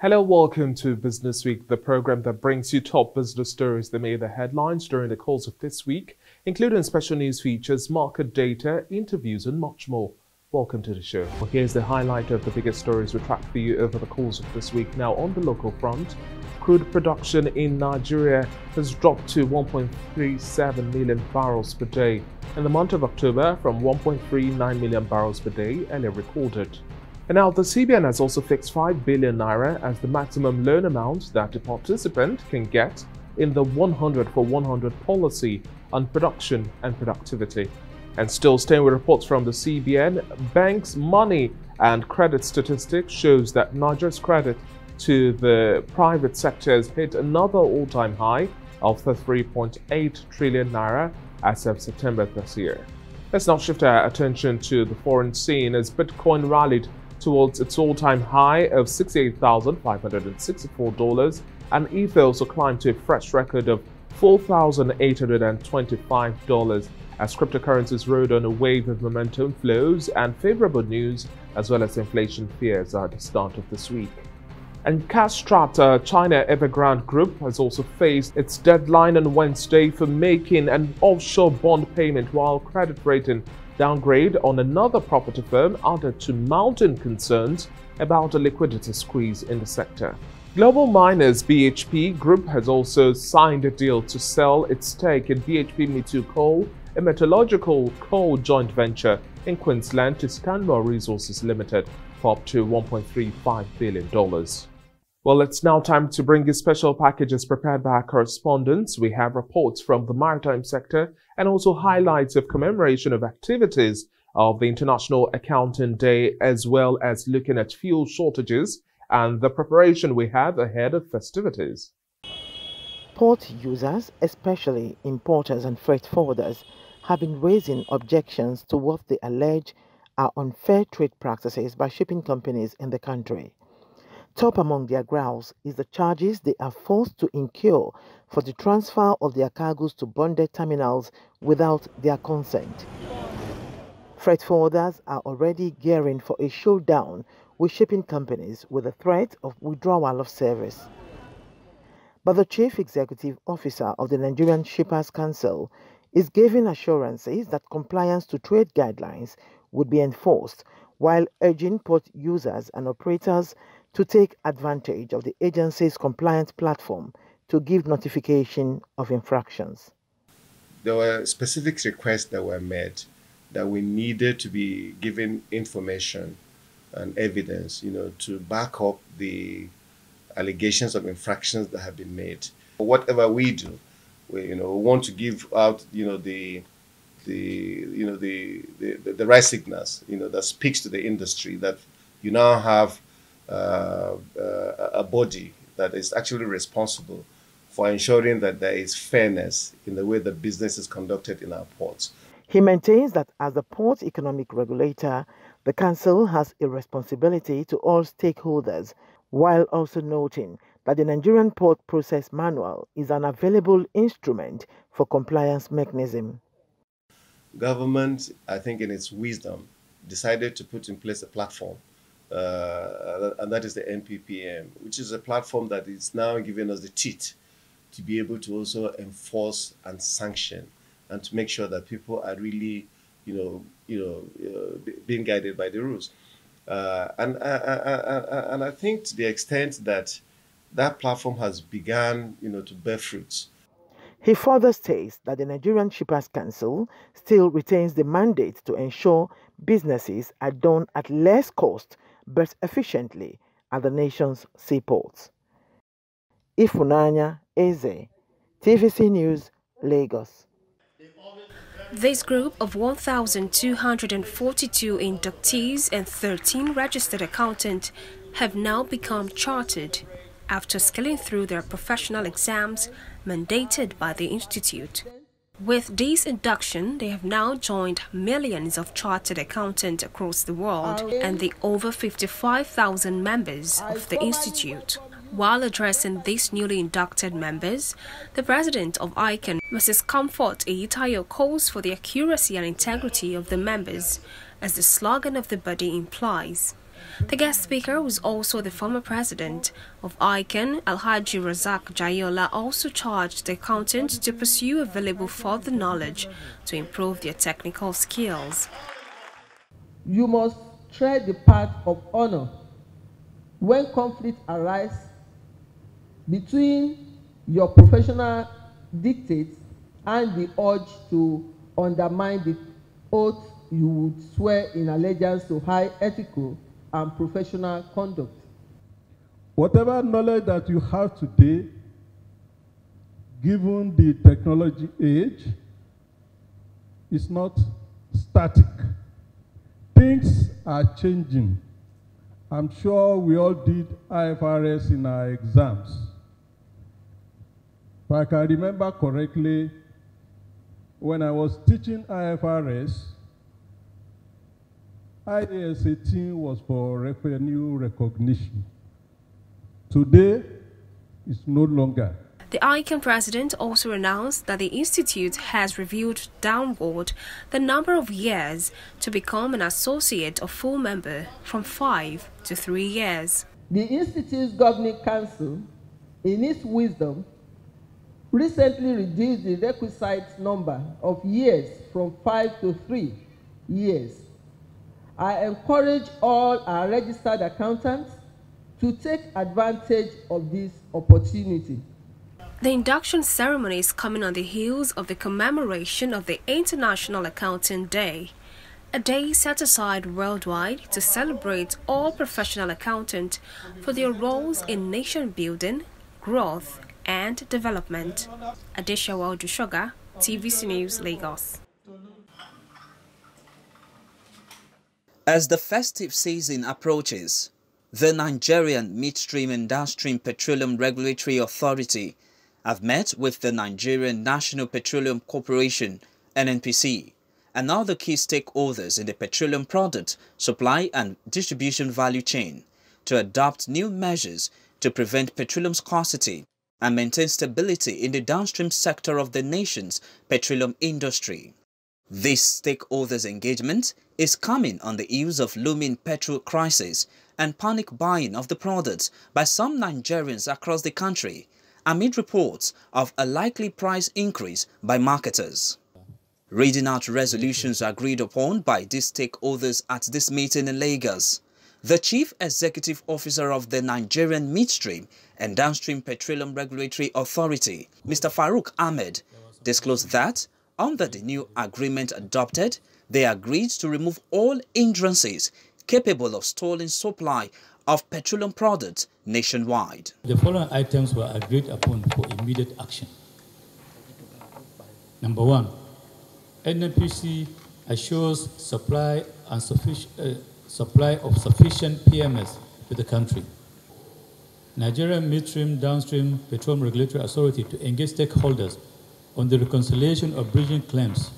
Hello, welcome to Business Week, the program that brings you top business stories that made the headlines during the course of this week, including special news features, market data, interviews, and much more. Welcome to the show. Well, here's the highlight of the biggest stories we tracked for you over the course of this week. Now, on the local front, crude production in Nigeria has dropped to 1.37 million barrels per day in the month of October from 1.39 million barrels per day earlier recorded. And now the CBN has also fixed 5 billion naira as the maximum loan amount that a participant can get in the 100 for 100 policy on production and productivity. And still staying with reports from the CBN, banks' money and credit statistics shows that Nigeria's credit to the private sector has hit another all-time high of the 3.8 trillion naira as of September this year. Let's now shift our attention to the foreign scene as Bitcoin rallied towards its all-time high of $68,564 and Ether also climbed to a fresh record of $4,825 as cryptocurrencies rode on a wave of momentum flows and favorable news as well as inflation fears at the start of this week. And cash-strapped uh, China Evergrande Group has also faced its deadline on Wednesday for making an offshore bond payment while credit rating downgrade on another property firm added to mounting concerns about a liquidity squeeze in the sector. Global Miners BHP Group has also signed a deal to sell its stake in BHP Mitsui Coal, a metallurgical coal joint venture in Queensland to Stanmore Resources Limited for up to $1.35 billion. Well, it's now time to bring you special packages prepared by our correspondents. We have reports from the maritime sector and also highlights of commemoration of activities of the International Accounting Day, as well as looking at fuel shortages and the preparation we have ahead of festivities. Port users, especially importers and freight forwarders, have been raising objections to what they allege are unfair trade practices by shipping companies in the country. Top among their growls is the charges they are forced to incur for the transfer of their cargoes to bonded terminals without their consent. Freight forwarders are already gearing for a showdown with shipping companies with the threat of withdrawal of service. But the Chief Executive Officer of the Nigerian Shippers Council is giving assurances that compliance to trade guidelines would be enforced while urging port users and operators to take advantage of the agency's compliance platform to give notification of infractions. There were specific requests that were made that we needed to be given information and evidence, you know, to back up the allegations of infractions that have been made. Whatever we do, we, you know, we want to give out, you know, the the you know the, the the right signals, you know, that speaks to the industry that you now have uh, uh, a body that is actually responsible for ensuring that there is fairness in the way the business is conducted in our ports. He maintains that as the port economic regulator, the Council has a responsibility to all stakeholders, while also noting that the Nigerian Port Process Manual is an available instrument for compliance mechanism. Government, I think in its wisdom, decided to put in place a platform uh, and that is the NPPM, which is a platform that is now giving us the teeth to be able to also enforce and sanction and to make sure that people are really, you know, you know, uh, being guided by the rules. Uh, and uh, uh, uh, and I think to the extent that that platform has begun, you know, to bear fruits. He further states that the Nigerian Shippers Council still retains the mandate to ensure businesses are done at less cost but efficiently at the nation's seaports. Ifunanya Eze, TVC News, Lagos. This group of 1,242 inductees and 13 registered accountants have now become chartered after scaling through their professional exams mandated by the Institute. With this induction, they have now joined millions of chartered accountants across the world and the over 55,000 members of the Institute. While addressing these newly inducted members, the president of ICAN, Mrs. Comfort Eyitayo, calls for the accuracy and integrity of the members, as the slogan of the body implies. The guest speaker was also the former president of ICAN, Alhaji Razak Jaiyeola, also charged the accountant to pursue available further knowledge to improve their technical skills. You must tread the path of honor when conflict arises between your professional dictates and the urge to undermine the oath you would swear in allegiance to high ethical and professional conduct. Whatever knowledge that you have today, given the technology age, is not static. Things are changing. I'm sure we all did IFRS in our exams. If I can remember correctly, when I was teaching IFRS, IAS 18 was for revenue recognition. Today, it's no longer. The ICAN president also announced that the institute has reviewed downward the number of years to become an associate or full member from five to three years. The institute's governing council, in its wisdom, recently reduced the requisite number of years from five to three years. I encourage all our registered accountants to take advantage of this opportunity. The induction ceremony is coming on the heels of the commemoration of the International Accounting Day, a day set aside worldwide to celebrate all professional accountants for their roles in nation building, growth, and development. Adeshawa Odushoga, TVC News, Lagos. As the festive season approaches, the Nigerian Midstream and Downstream Petroleum Regulatory Authority have met with the Nigerian National Petroleum Corporation NNPC and other key stakeholders in the petroleum product supply and distribution value chain to adopt new measures to prevent petroleum scarcity and maintain stability in the downstream sector of the nation's petroleum industry. This stakeholders engagement is coming on the heels of looming petrol crisis and panic buying of the products by some Nigerians across the country amid reports of a likely price increase by marketers. Reading out resolutions agreed upon by these stakeholders at this meeting in Lagos, the Chief Executive Officer of the Nigerian Midstream and Downstream Petroleum Regulatory Authority, Mr. Farouk Ahmed, disclosed that under the new agreement adopted, they agreed to remove all hindrances capable of stalling supply of petroleum products nationwide. The following items were agreed upon for immediate action. Number one, NNPC assures supply and sufficient uh, supply of sufficient PMS to the country. Nigerian Midstream Downstream Petroleum Regulatory Authority to engage stakeholders on the reconciliation of bridging claims.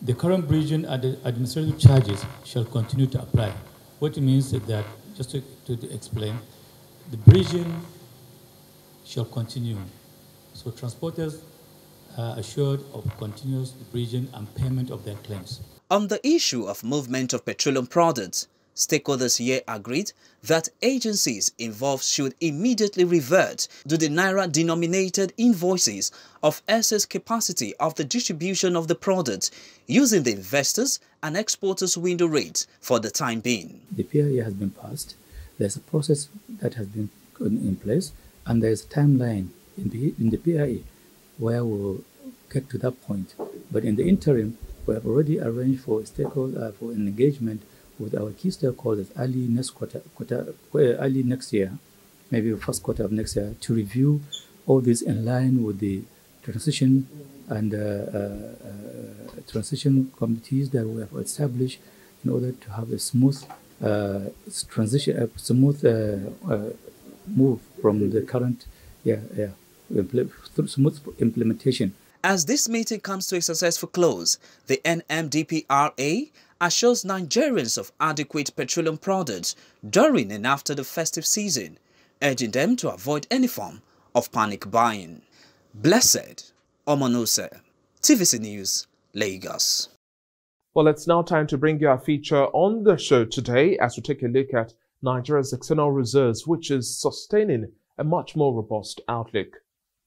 The current bridging administrative charges shall continue to apply, What it means is that just to, to explain, the bridging shall continue. So transporters are assured of continuous bridging and payment of their claims. On the issue of movement of petroleum products, stakeholders here agreed that agencies involved should immediately revert to the Naira-denominated invoices of excess capacity of the distribution of the product using the investors and exporters window rate for the time being. The PIA has been passed. There's a process that has been in place, and there's a timeline in the, in the PIA where we'll get to that point. But in the interim, we have already arranged for stakeholder uh, for an engagement with our key stakeholders early next quarter, quarter uh, early next year, maybe first quarter of next year, to review all this in line with the transition and uh, uh, uh, transition committees that we have established in order to have a smooth uh, transition, a smooth move from the current, yeah, yeah, smooth implementation. As this meeting comes to a successful close, the NMDPRA assures Nigerians of adequate petroleum products during and after the festive season, urging them to avoid any form of panic buying. Blessed Omonose, TVC News, Lagos. Well, it's now time to bring you our feature on the show today as we take a look at Nigeria's external reserves, which is sustaining a much more robust outlook.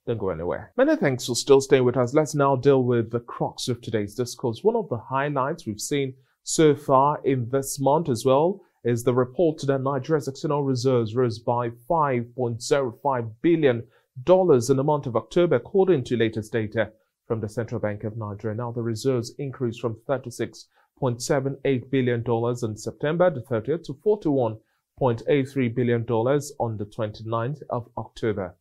Don't go anywhere. Many thanks for still staying with us. Let's now deal with the crux of today's discourse. One of the highlights we've seen so far in this month as well is the report that Nigeria's external reserves rose by $5.05 billion in the month of October, according to latest data from the Central Bank of Nigeria. Now, the reserves increased from $36.78 billion on September the 30th to $41.83 billion on the 29th of October.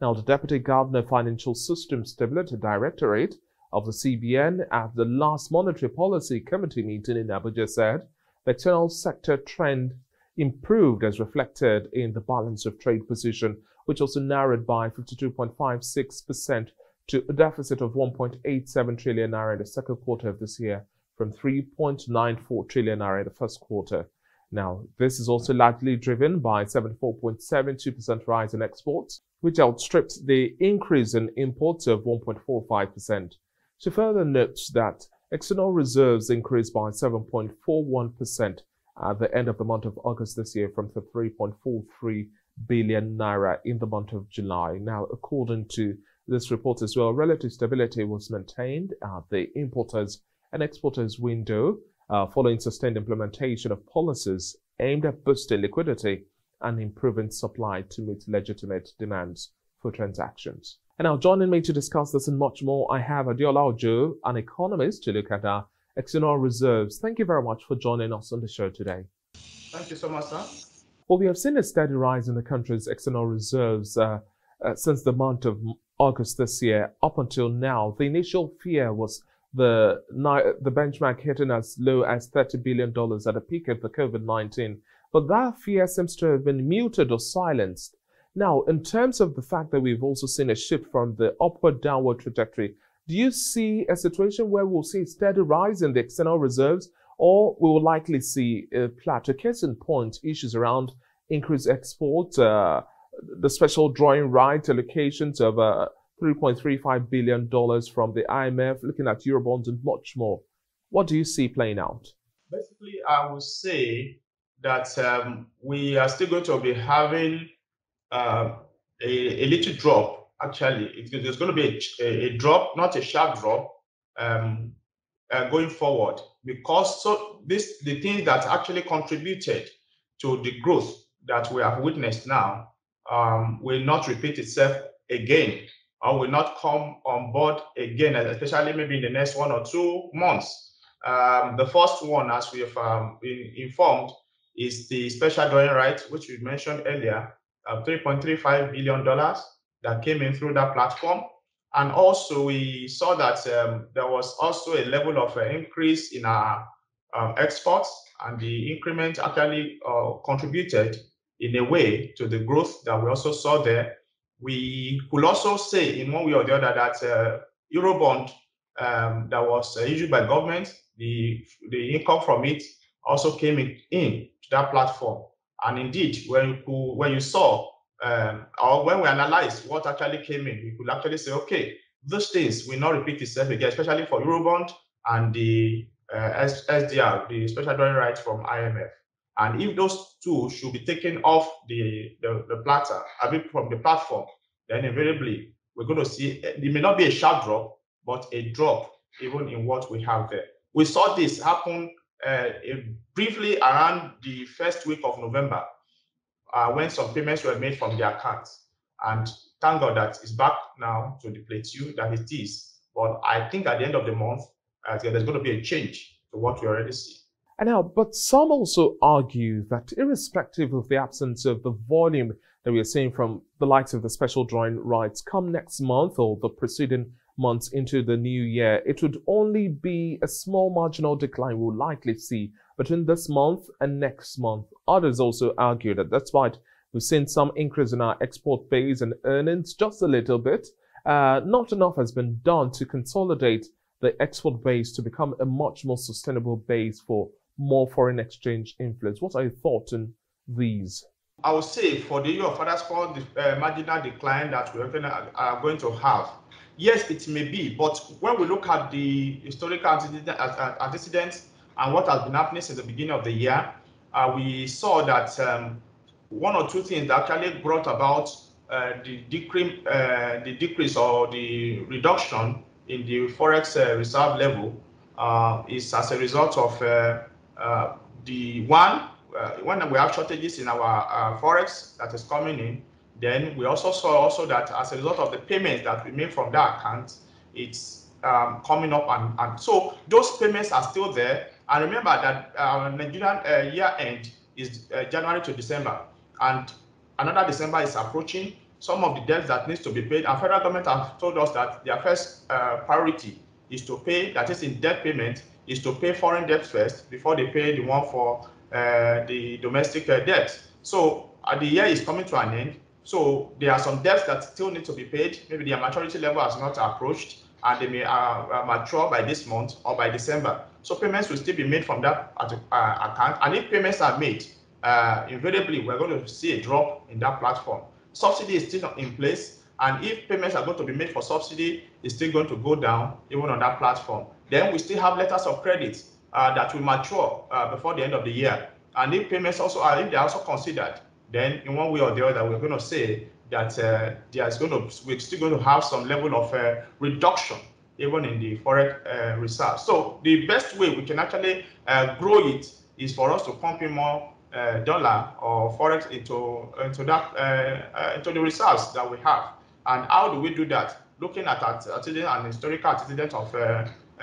Now, the Deputy Governor Financial System Stability Directorate of the CBN at the last Monetary Policy Committee meeting in Abuja said the external sector trend improved as reflected in the balance of trade position, which also narrowed by 52.56% to a deficit of 1.87 trillion naira in the second quarter of this year from 3.94 trillion naira in the first quarter. Now, this is also largely driven by 74.72% rise in exports, which outstrips the increase in imports of 1.45%. She further notes that external reserves increased by 7.41% at the end of the month of August this year from the 3.43 billion naira in the month of July. Now, according to this report as well, relative stability was maintained at the importers and exporters window uh, following sustained implementation of policies aimed at boosting liquidity and improving supply to meet legitimate demands for transactions. And now joining me to discuss this and much more, I have Adeola Ojo, an economist, to look at our external reserves. Thank you very much for joining us on the show today. Thank you so much, sir. Well, we have seen a steady rise in the country's external reserves uh, uh, since the month of August this year up until now. The initial fear was the the benchmark hitting as low as $30 billion at the peak of the COVID-19. But that fear seems to have been muted or silenced. Now, in terms of the fact that we've also seen a shift from the upward downward trajectory, do you see a situation where we'll see a steady rise in the external reserves or we will likely see a plateau? Case in point, issues around increased export, uh, the special drawing right allocations of uh, $3.35 billion from the IMF, looking at Eurobonds and much more. What do you see playing out? Basically, I would say that um, we are still going to be having uh, a, a, little drop. Actually, there's going to be a, a, drop, not a sharp drop, um, uh, going forward because so this the thing that actually contributed to the growth that we have witnessed now um, will not repeat itself again or will not come on board again, especially maybe in the next one or two months. Um, the first one, as we have um, been informed, is the special drawing right, which we mentioned earlier, uh, $3.35 billion that came in through that platform. And also, we saw that um, there was also a level of uh, increase in our um, exports, and the increment actually uh, contributed in a way to the growth that we also saw there. We could also say in one way or the other that uh, Eurobond um, that was uh, issued by government, the, the income from it also came in, in to that platform. And indeed, when you, when you saw um, or when we analyzed what actually came in, we could actually say, okay, those things will not repeat itself again, especially for Eurobond and the uh, SDR, the special drawing rights from IMF. And if those two should be taken off the, the, the platter, I mean from the platform, then invariably we're going to see it may not be a sharp drop, but a drop even in what we have there. We saw this happen uh, briefly around the first week of November uh, when some payments were made from the accounts. And thank God that it's back now to the plateau that it is. But I think at the end of the month, uh, there's going to be a change to what we already see. And now, but some also argue that irrespective of the absence of the volume that we are seeing from the likes of the special drawing rights come next month or the preceding months into the new year, it would only be a small marginal decline we'll likely see between this month and next month. Others also argue that despite we've seen some increase in our export base and earnings just a little bit, uh, not enough has been done to consolidate the export base to become a much more sustainable base for more foreign exchange influence. What are your thoughts on these? I would say for the year of father score, the uh, marginal decline that going to, are going to have, yes, it may be, but when we look at the historical antecedents, and what has been happening since the beginning of the year, uh, we saw that um, one or two things that actually brought about uh, the, decrease, uh, the decrease or the reduction in the forex uh, reserve level uh, is as a result of uh, the one when we have shortages in our forex that is coming in. Then we also saw also that as a result of the payments that we made from that account, it's um, coming up and, and so those payments are still there. And remember that our Nigerian uh, year end is uh, January to December, and another December is approaching. Some of the debts that needs to be paid, and federal government have told us that their first uh, priority is to pay, that is in debt payment, is to pay foreign debt first before they pay the one for uh, the domestic uh, debt. So uh, the year is coming to an end. So there are some debts that still need to be paid. Maybe their maturity level has not approached and they may uh, uh, mature by this month or by December. So payments will still be made from that uh, account. And if payments are made, uh, invariably, we're going to see a drop in that platform. Subsidy is still in place. And if payments are going to be made for subsidy, it's still going to go down even on that platform. Then we still have letters of credit uh, that will mature uh, before the end of the year. And if payments also are, if they're also considered, then in one way or the other, we're going to say that uh, there's going to we're still going to have some level of uh, reduction even in the forex uh, reserve. So the best way we can actually uh, grow it is for us to pump in more uh, dollar or forex into into that uh, into the reserves that we have. And how do we do that? Looking at antecedent and historical antecedent of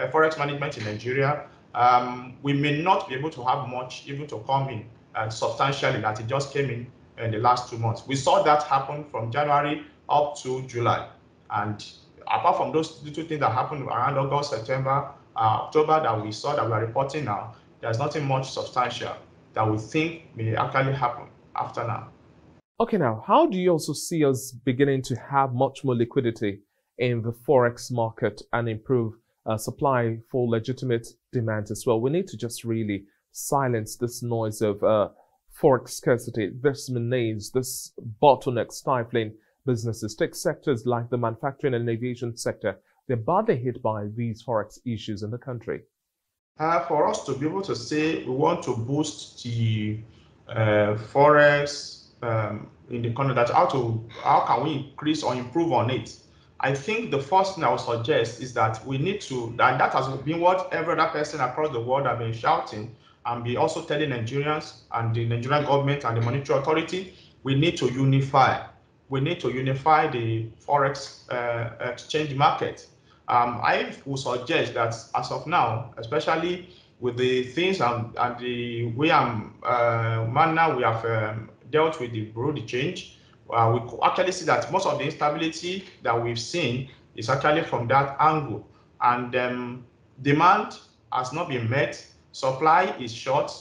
forex management in Nigeria, um, we may not be able to have much even to come in substantially that it just came in in the last two months. We saw that happen from January up to July. And apart from those little things that happened around August, September, uh, October that we saw that we are reporting now, there's nothing much substantial that we think may actually happen after now. Okay, now, how do you also see us beginning to have much more liquidity in the forex market and improve uh, supply for legitimate demand as well? We need to just really silence this noise of uh, forex scarcity, this menace, this bottleneck stifling businesses. Take sectors like the manufacturing and aviation sector. They're badly hit by these forex issues in the country. Uh, for us to be able to say we want to boost the uh, forex um, in the country, that how to how can we increase or improve on it? I think the first thing I would suggest is that we need to, and that has been what every other person across the world have been shouting, and be also telling Nigerians and the Nigerian government and the monetary authority, we need to unify. We need to unify the forex uh, exchange market. Um, I would suggest that as of now, especially with the things and, and the way I'm uh, manner we have um, dealt with the bureau de change, uh, we actually see that most of the instability that we've seen is actually from that angle. And um, demand has not been met supply is short,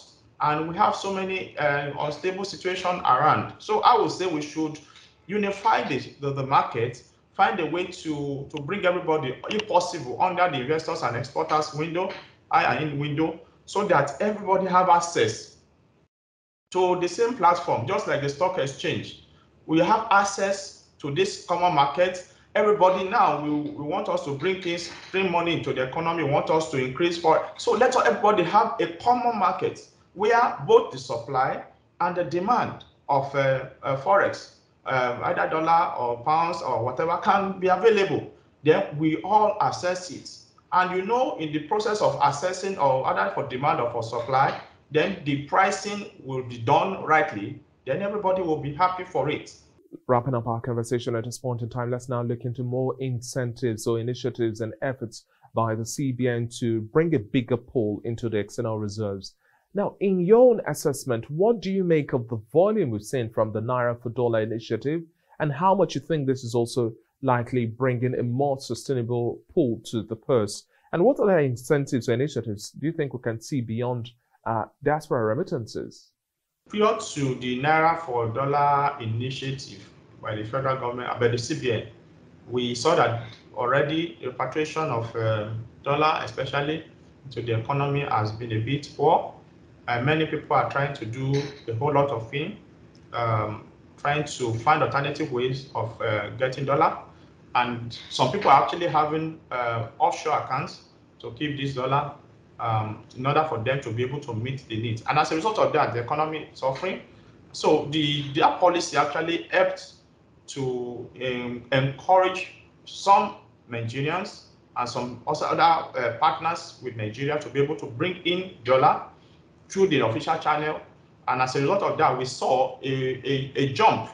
and we have so many uh, unstable situation around. So I would say we should unify the, the, the, market, find a way to, to bring everybody, if possible, under the investors and exporters window, I in window, so that everybody have access to the same platform, just like the stock exchange. We have access to this common market. Everybody now we, we want us to bring things bring money into the economy. Want us to increase for so let everybody have a common market where both the supply and the demand of uh, uh, forex uh, either dollar or pounds or whatever can be available. Then we all assess it. And you know in the process of assessing or either for demand or for supply then the pricing will be done rightly then everybody will be happy for it wrapping up our conversation at this point in time, let's now look into more incentives or initiatives and efforts by the CBN to bring a bigger pull into the external reserves. Now, in your own assessment, what do you make of the volume we've seen from the Naira for Dollar initiative and how much you think this is also likely bringing a more sustainable pull to the purse? And what other incentives or initiatives do you think we can see beyond uh, diaspora remittances? Prior to the Naira for Dollar initiative by the federal government, by the CBN, we saw that already the repatriation of uh, dollar, especially to the economy, has been a bit poor. Many people are trying to do a whole lot of things, um, trying to find alternative ways of uh, getting dollar. And some people are actually having uh, offshore accounts to keep this dollar um, in order for them to be able to meet the needs. And as a result of that, the economy is suffering. So the their policy actually helped to um, encourage some Nigerians and some also other uh, partners with Nigeria to be able to bring in dollar through the official channel. And as a result of that, we saw a, a, a jump,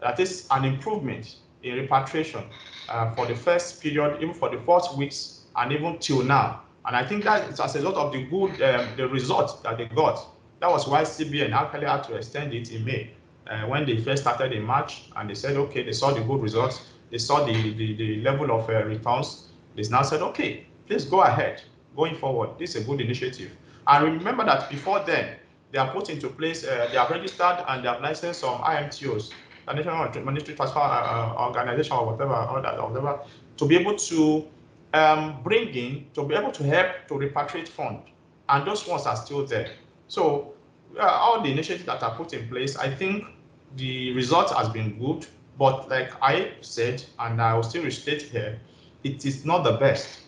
that is an improvement in repatriation uh, for the first period, even for the first weeks, and even till now. And I think that as a result of the good, um, the results that they got. That was why CBN actually had to extend it in May. Uh, when they first started in March, and they said, okay, they saw the good results, they saw the, the, the level of uh, returns, they now said, okay, please go ahead, going forward. This is a good initiative. And remember that before then, they are put into place, uh, they have registered and they have licensed some IMTOs, the National Monetary Transfer uh, uh, Organization or whatever, or that, or whatever, to be able to um, bring in, to be able to help to repatriate funds. And those funds are still there. So uh, all the initiatives that are put in place, I think the result has been good. But like I said, and I will still restate here, it is not the best.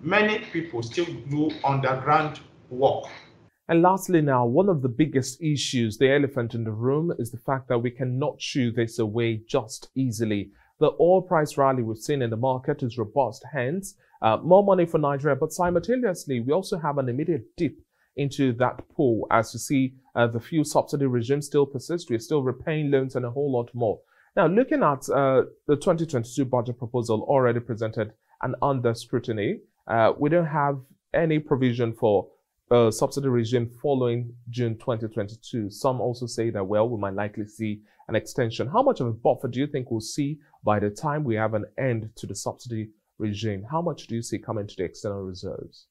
Many people still do underground work. And lastly, now, one of the biggest issues, the elephant in the room, is the fact that we cannot chew this away just easily. The oil price rally we've seen in the market is robust, hence, uh, more money for Nigeria. But simultaneously, we also have an immediate dip into that pool as you see uh, the fuel subsidy regime still persists. We're still repaying loans and a whole lot more. Now, looking at uh, the 2022 budget proposal already presented and under scrutiny, uh, we don't have any provision for a subsidy regime following June 2022. Some also say that, well, we might likely see an extension. How much of a buffer do you think we'll see by the time we have an end to the subsidy regime? How much do you see coming to the external reserves?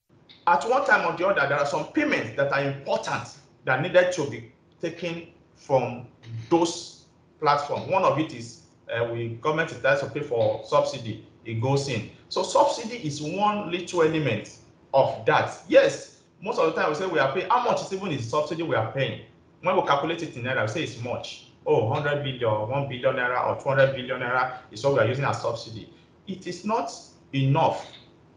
At one time or the other, there are some payments that are important that needed to be taken from those platforms. One of it is uh, we government is to pay for subsidy. It goes in. So subsidy is one little element of that. Yes, most of the time we say we are paying. How much is even the subsidy we are paying? When we calculate it in naira, we say it's much. Oh, 100 billion, 1 billion naira, or 200 billion naira is what we are using as subsidy. It is not enough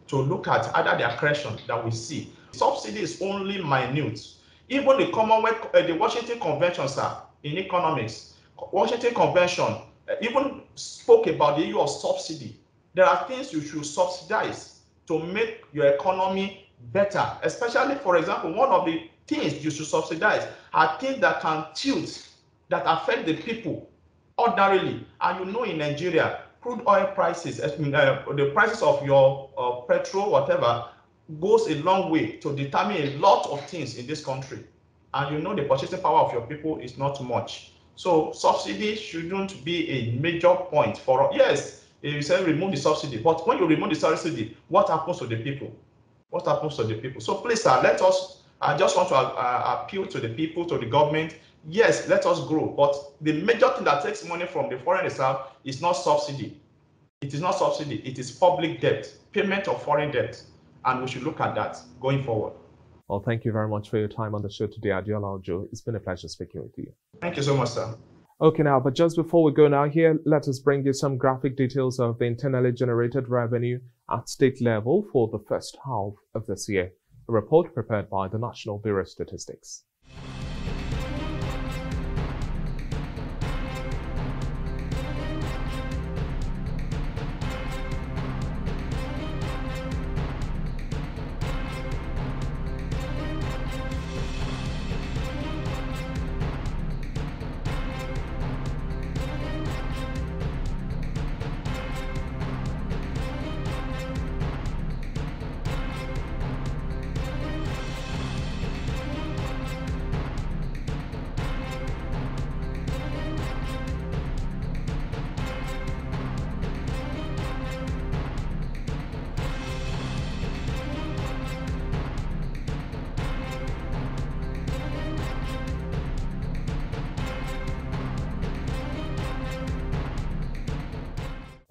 to look at other the accretion that we see. Subsidy is only minute. Even the Commonwealth, uh, the Washington Convention, sir, in economics, Washington Convention uh, even spoke about the issue of subsidy. There are things you should subsidize to make your economy better. Especially, for example, one of the things you should subsidize are things that can tilt, that affect the people ordinarily. And you know, in Nigeria, crude oil prices, uh, the prices of your uh, petrol, whatever, goes a long way to determine a lot of things in this country. And you know, the purchasing power of your people is not much. So subsidy shouldn't be a major point for. Yes, you say remove the subsidy, but when you remove the subsidy, what happens to the people? What happens to the people? So please, sir, let us. I just want to uh, appeal to the people, to the government. Yes, let us grow, but the major thing that takes money from the foreign reserve is not subsidy. It is not subsidy. It is public debt, payment of foreign debt, and we should look at that going forward. Well, thank you very much for your time on the show today, Adeola Ojo. It's been a pleasure speaking with you. Thank you so much, sir. Okay, now, but just before we go now here, let us bring you some graphic details of the internally generated revenue at state level for the first half of this year. A report prepared by the National Bureau of Statistics.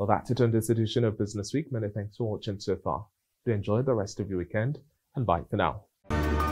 That's it on this edition of Business Week. Many thanks for watching so far. Do enjoy the rest of your weekend and bye for now.